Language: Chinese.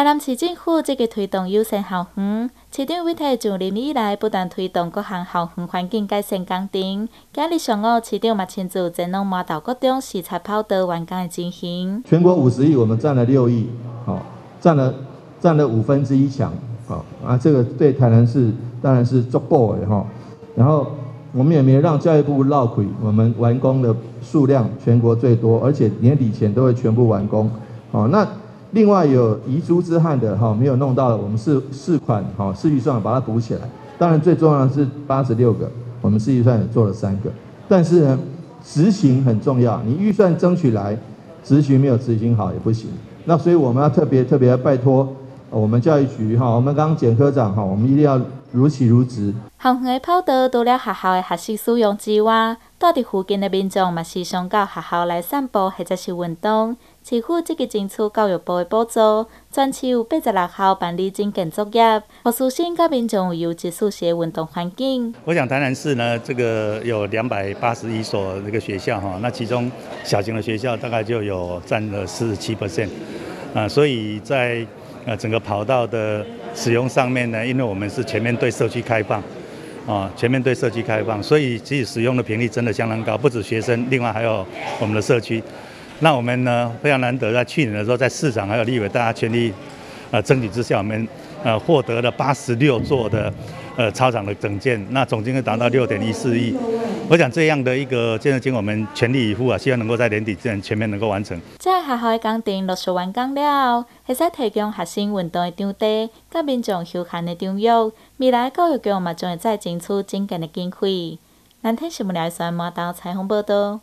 台南市政府积极推动优先校园，市长委托自年以来不断推动各项校园环境改善工程。今日上午，市长嘛亲自前往麻豆国中视察跑道完工的情形。全国五十亿，我们占了六亿，好，占了占了五分之一强，好啊，这个对台南市当然是足够的哈。然后我们也没让教育部落亏，我们完工的数量全国最多，而且年底前都会全部完工，好那。另外有遗珠之憾的哈，没有弄到的，我们是四款哈，四预算把它补起来。当然最重要的是八十六个，我们四预算也做了三个。但是呢，执行很重要，你预算争取来，执行没有执行好也不行。那所以我们要特别特别拜托我们教育局哈，我们刚刚简科长哈，我们一定要如期如职。校园的跑道除了学校的学习使用之外，住伫附近的民众嘛时常到学校来散步或者是运动。市府积极争取教育部的补助，全市有八十六校办理整建作业，学师生甲民众有质素的运动环境。我想台南市呢，这个有两百八十一所那个学校哈，那其中小型的学校大概就有占了四十七 percent，啊，所以在呃整个跑道的使用上面呢，因为我们是全面对社区开放。啊，全面对社区开放，所以其实使用的频率真的相当高，不止学生，另外还有我们的社区。那我们呢非常难得，在去年的时候，在市场还有立委大家全力呃争取之下，我们呃获得了八十六座的。呃，操场的整建，那总金额达到六点一四亿。我想这样的一个建设金，我们全力以赴啊，希望能够在年底之前全面能够完成。学校的工程陆续完工了，会使提供学生运动的场地，甲民众休闲的场域。未来教育局嘛，将会再争取增建的经费。南天新闻台线马到采访报道。